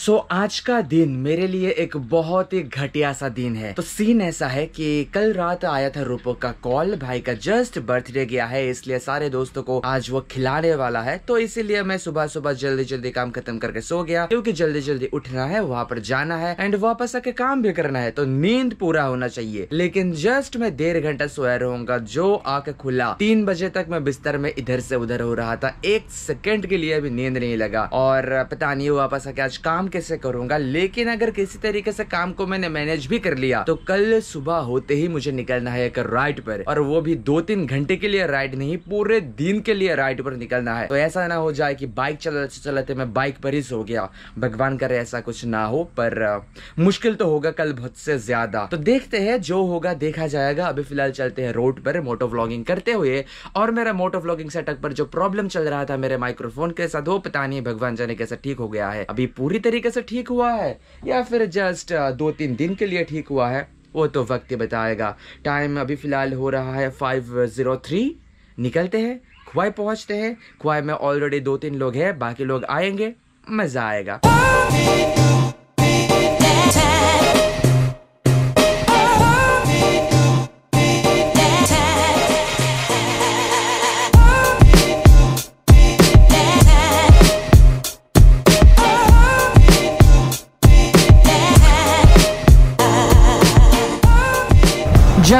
सो so, आज का दिन मेरे लिए एक बहुत ही घटिया सा दिन है। तो सीन ऐसा है कि कल रात आया था रूपो का कॉल भाई का जस्ट बर्थडे गया है इसलिए सारे दोस्तों को आज वो खिलाने वाला है। तो इसीलिए मैं सुबह सुबह जल्दी जल्दी काम खत्म करके सो गया क्योंकि जल्दी जल्दी उठना है वहाँ पर जाना है एंड वापस आके काम भी करना है तो नींद पूरा होना चाहिए। लेकिन जस्ट मैं डेढ़ घंटा सोया रहूँगा जो आके खुला। तीन बजे तक मैं बिस्तर में इधर से उधर हो रहा था एक सेकेंड के लिए भी नींद नहीं लगा। और पता नहीं वापस आके आज काम कैसे करूँगा? लेकिन अगर किसी तरीके से काम को मैंने मैनेज भी कर लिया तो कल सुबह होते ही मुझे निकलना है एक राइड पर। और वो भी दो तीन घंटे के लिए राइड नहीं, पूरे दिन के लिए राइड पर निकलना है। तो ऐसा ना हो जाए कि बाइक चलाते चलाते मैं बाइक पर ही सो गया। भगवान करे ऐसा कुछ ना हो, पर मुश्किल तो होगा कल बहुत से ज़्यादा। तो देखते हैं, जो होगा देखा जाएगा। अभी फ़िलहाल चलते हैं रोड पर मोटो व्लॉगिंग करते हुए। और मेरा मोटो व्लॉगिंग सेटअप पर जो प्रॉब्लम चल रहा था मेरे माइक्रोफोन के साथ, वो पता नहीं भगवान जाने कैसे ठीक हो गया है। अभी पूरी तरीके से ठीक हुआ है, या फिर जस्ट दो तीन दिन के लिए ठीक हुआ है? वो तो वक्त बताएगा। टाइम अभी फ़िलहाल हो रहा है फाइव ज़ीरो थ्री निकलते हैं खुआई पहुँचते हैं। खुआई में ऑलरेडी दो तीन लोग हैं, बाकी लोग आएँगे, मज़ा आएगा।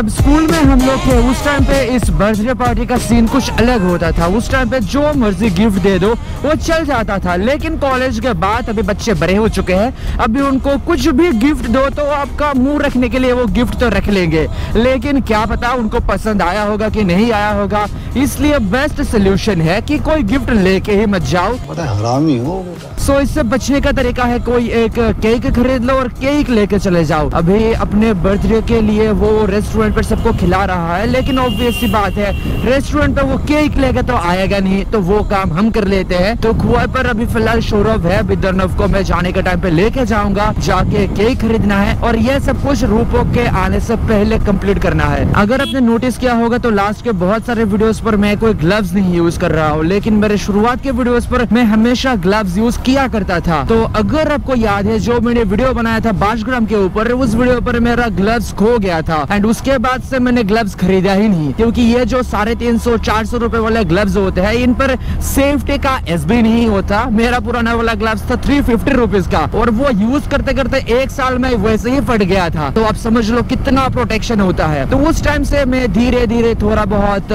जब स्कूल में हम लोग थे उस टाइम पे इस बर्थडे पार्टी का सीन कुछ अलग होता था। उस टाइम पे जो मर्ज़ी गिफ्ट दे दो वो चल जाता था। लेकिन कॉलेज के बाद अभी बच्चे बड़े हो चुके हैं अभी उनको कुछ भी गिफ्ट दो तो आपका मुँह रखने के लिए वो गिफ्ट तो रख लेंगे। लेकिन क्या पता उनको पसंद आया होगा कि नहीं आया होगा। इसलिए बेस्ट सोल्यूशन है कि कोई गिफ्ट लेके ही मत जाओ। हरामी हो सो इससे बचने का तरीका है कोई एक केक खरीद लो और केक लेके चले जाओ। अभी अपने बर्थडे के लिए वो रेस्टोरेंट रेस्टोरेंट पर सबको खिला रहा है, लेकिन ऑब्वियस सी बात है रेस्टोरेंट पर वो केक लेकर तो आएगा नहीं तो वो काम हम कर लेते हैं। तो खुआ पर अभी फ़िलहाल सौरभ है विदर्नव को मैं जाने के टाइम पे लेके जाऊँगा, जाके केक खरीदना है, और यह सब कुछ रूपों के आने से पहले कंप्लीट करना है। अगर आपने नोटिस किया होगा तो लास्ट के बहुत सारे वीडियो पर मैं कोई ग्लव्स नहीं यूज़ कर रहा हूँ, लेकिन मेरे शुरुआत के वीडियो पर मैं हमेशा ग्लव्स यूज़ किया करता था। तो अगर आपको याद है, जो मैंने वीडियो बनाया था बाश ग्राम के ऊपर, उस वीडियो पर मेरा ग्लव्स खो गया था एंड उसके बाद से मैंने ग्लव्स खरीदा ही नहीं, क्योंकि ये जो साढ़े तीन सौ, चार सौ रुपए वाले ग्लव्स होते हैं, इन पर सेफ्टी का एस बी नहीं होता। मेरा पुराना वाला ग्लव्स था थ्री फिफ्टी रुपीज़ का, और वो यूज़ करते करते एक साल में वैसे ही फट गया था। तो आप समझ लो कितना प्रोटेक्शन होता है। तो उस टाइम से मैं धीरे धीरे थोड़ा बहुत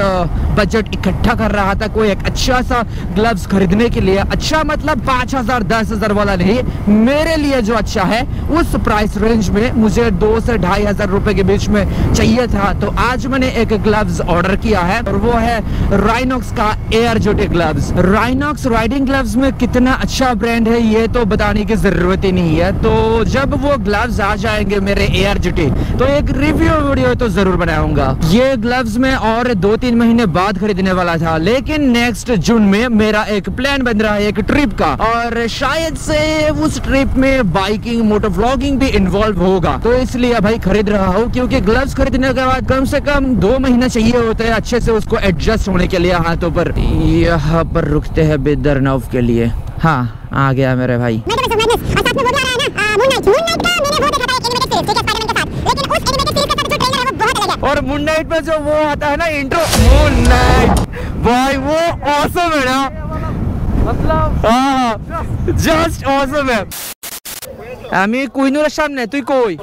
बजट इकट्ठा कर रहा था। कोई एक अच्छा सा ग्लव्स खरीदने के लिए। अच्छा मतलब पाँच हज़ार, दस हज़ार वाला नहीं, मेरे लिए जो अच्छा है, उस प्राइस रेंज में मुझे दो से ढाई हज़ार रुपए के बीच में चाहिए था। तो आज मैंने एक ग्लव्स ऑर्डर किया है और वो है राइनॉक्स का air GT gloves Rynox riding gloves में कितना अच्छा ब्रांड है, ये तो बताने की ज़रूरत ही नहीं है। तो जब वो ग्लव्स आ जाएँगे मेरे एयर जुटे तो एक रिव्यू वीडियो तो ज़रूर बनाऊँगा। ये ग्लव्स में और दो तीन महीने बाद खरीदने वाला था, लेकिन नेक्स्ट जून में मेरा एक प्लान बन रहा है एक ट्रिप का। और शायद से उस ट्रिप में बाइकिंग मोटर व्लॉगिंग भी इन्वॉल्व होगा। तो इसलिए भाई खरीद रहा हूँ, क्योंकि ग्लव्स खरीदने के बाद कम से कम दो महीना चाहिए होते हैं अच्छे से उसको एडजस्ट होने के लिए हाथों पर। यहाँ पर रुकते हैं बेदर नव के लिए। हाँ आ गया मेरे भाई। और मून नाइट में जो वो आता है ना इंट्रो मून नाइट भाई वो ऑसम है ना मतलब हाँ जस्ट ऑसम है আমি কুইনুরের সামনে তুই কই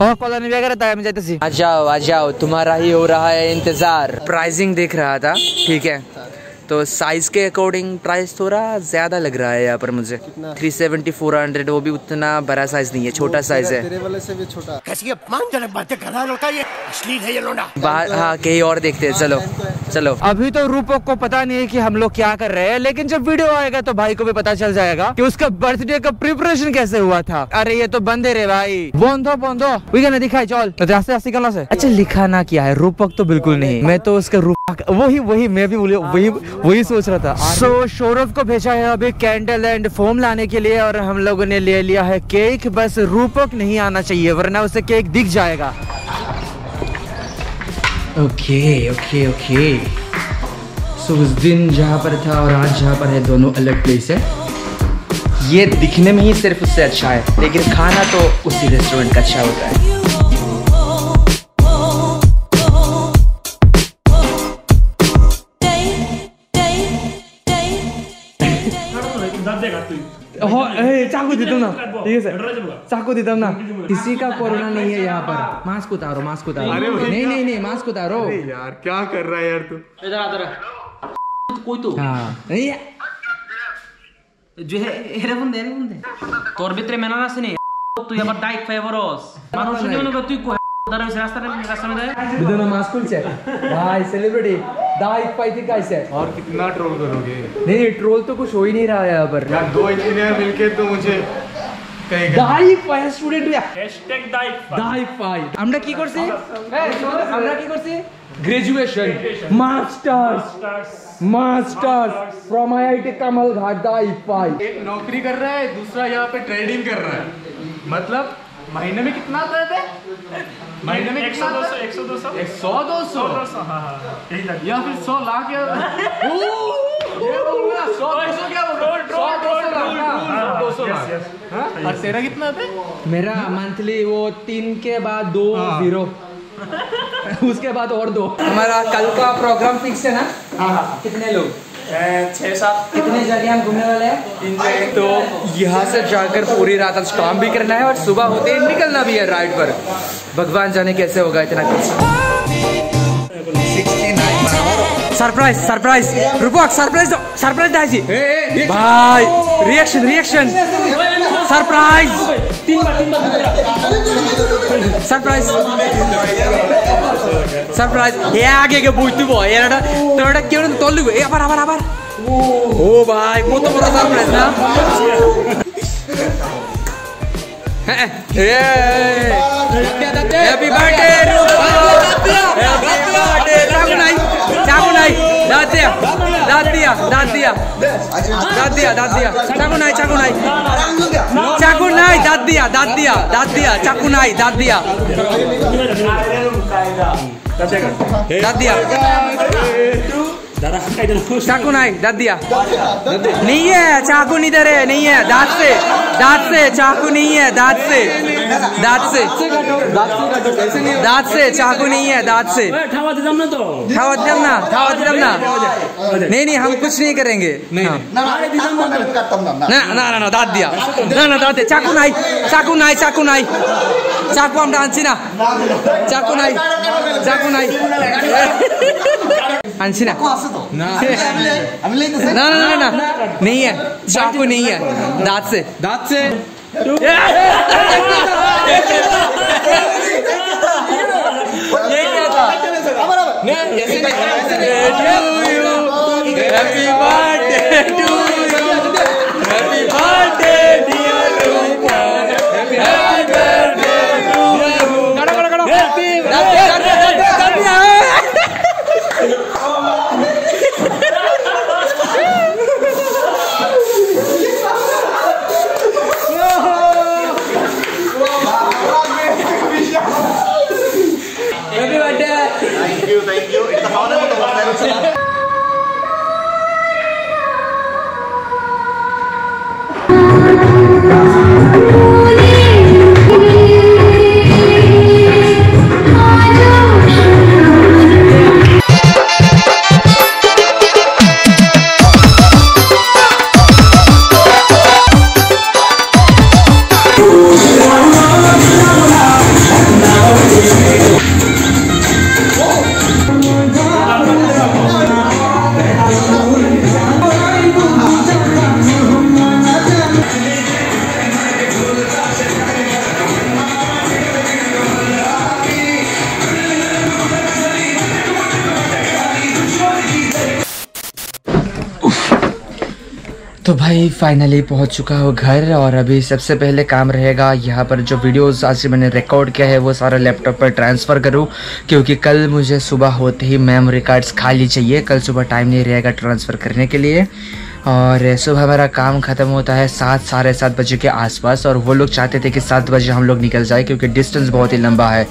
हाँ कॉलोनी वगैरह था मैं जाते आ जाओ आ जाओ तुम्हारा ही हो रहा है इंतजार प्राइसिंग देख रहा था ठीक है तो साइज़ के अकॉर्डिंग प्राइस थोड़ा ज़्यादा लग रहा है यहाँ पर मुझे। थ्री सेवेंटी फोर हंड्रेड वो भी उतना बड़ा साइज़ नहीं है छोटा साइज़ है। वाले से भी छोटा। हाँ कहीं और देखते हैं चलो चलो। अभी तो रूपक को पता नहीं है कि हम लोग क्या कर रहे हैं लेकिन जब वीडियो आएगा तो भाई को भी पता चल जाएगा कि उसका बर्थडे का प्रिपरेशन कैसे हुआ था। अरे ये तो बंदे रे भाई। बोंदो बोंदो वीकेंड दिखाई चल। रास्ते रास्ते कला से। अच्छा लिखा ना किया है रूपक तो बिल्कुल नहीं। मैं तो उसका रूपक वही वही मैं भी वही वही सोच रहा था। सो so, सौरभ को भेजा है अभी कैंडल एंड फोम लाने के लिए और हम लोगों ने ले लिया है केक बस रूपक नहीं आना चाहिए वरना उसे केक दिख जाएगा। ओके ओके ओके सो उस दिन जहाँ पर था और आज जहाँ पर है दोनों अलग प्लेस है। ये दिखने में ही सिर्फ़ उससे अच्छा है लेकिन खाना तो उसी रेस्टोरेंट का अच्छा होता है। चाकू देता ना ठीक है चाकू देता ना किसी का कोरोना नहीं है यहाँ पर मास्क उतारो मास्क उतारो नहीं नहीं नहीं मास्क उतारो यार क्या कर रहा है यार तू কই তো हाँ नहीं যে এরকম দে এরকম দে তোর ভিতরে ম্যানার আছে নি তুই আবার ডাইক ফেভারস মানুষ শুনে মনে কর তুই কই দাঁড়া হইছে রাস্তাটা রাস্তা মধ্যে दोनों मास्क से भाई सेलिब्रिटी दाई पाई कैसे और कितना ट्रोल करोगे नहीं नहीं ट्रोल तो कुछ हो ही नहीं रहा है यहाँ पर यार दो इंजीनियर मिलके तो मुझे कहेगा দাই পাই স্টুডেন্ট দাই পাই আমরা কি করছি এই, শোনো, আমরা কি করছি graduation masters masters from IIT कमल घाट दाई पाई एक नौकरी कर रहा है दूसरा यहाँ पे ट्रेडिंग कर रहा है मतलब महीने में कितना आता है महीने में है? एक सौ दो सौ एक सौ दो सौ? हाँ हाँ यही लग या फिर सौ लाख या सौ सौ? सौ सौ हाँ, सौ सौ हाँ? और तेरा कितना आता है? मेरा मंथली वो तीन के बाद दो ज़ीरो उसके बाद और दो। हमारा कल का प्रोग्राम फिक्स है ना? कितने लोग? छः सात। कितने जगह हम घूमने वाले हैं? तो यहाँ से जाकर पूरी रात आज काम भी करना है और सुबह होते ही निकलना भी है राइड पर। भगवान जाने कैसे होगा इतना कुछ। सरप्राइज़ सरप्राइज़ रुको सरप्राइज़ सरप्राइज़ भाई रिएक्शन रिएक्शन सरप्राइज़ तीन बार तीन बार सरप्राइज़ सरप्राइज़ ए आगे के बुझ्नु भयो हेर त त्यो एउटा के भन्नु तल्लु ए आबार आबार आबार हो भाइ म त तो बडा सरप्राइज़ ना। ए हैप्पी बर्थडे দাঁত দিয়া দাঁত দিয়া দাঁত দিয়া দাঁত দিয়া দাঁত দিয়া চাকু নাই চাকু নাই। চাকু নাই দাঁত দিয়া দাঁত দিয়া দাঁত দিয়া চাকু নাই দাঁত দিয়া दाद चाकू नहीं दाद दिया नहीं है चाकू नहीं दे रहे नहीं है दांत से दांत से चाकू नहीं है दांत से दांत से दांत से चाकू नहीं है दांत से खावा दिदम ना खावा दिदम ना नहीं नहीं हम कुछ नहीं करेंगे हाँ। ना ना ना ना दांत दिया ना ना दांत चाकू नहीं चाकू नहीं चाकू नहीं चाकू हम डांसी ना चाकू नहीं चाकू नहीं आंसी ना ना ना ना ना नहीं है चाकू नहीं है दांत से दांत से ये क्या था happy birthday to you happy birthday dear Rupa happy birthday happy birthday तो भाई फाइनली पहुँच चुका हूँ घर और अभी सबसे पहले काम रहेगा यहाँ पर जो वीडियोस आज मैंने रिकॉर्ड किया है, वो सारा लैपटॉप पर ट्रांसफ़र करूँ, क्योंकि कल मुझे सुबह होते ही मेमोरी कार्ड्स खाली चाहिए, कल सुबह टाइम नहीं रहेगा ट्रांसफ़र करने के लिए। और सुबह हमारा काम ख़त्म होता है सात साढ़े सात बजे के आसपास और वो लोग चाहते थे कि सात बजे हम लोग निकल जाए क्योंकि डिस्टेंस बहुत ही लंबा है।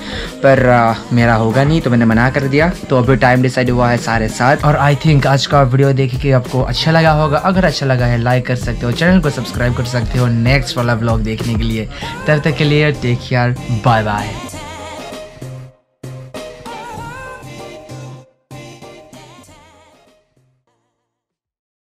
पर आ, मेरा होगा नहीं तो मैंने मना कर दिया। तो अभी टाइम डिसाइड हुआ है साढ़े सात। और आई थिंक आज का वीडियो देख के आपको अच्छा लगा होगा। अगर अच्छा लगा है लाइक कर सकते हो चैनल को सब्सक्राइब कर सकते हो नेक्स्ट वाला ब्लॉग देखने के लिए। तब तक के लिए टेक केयर बाय बाय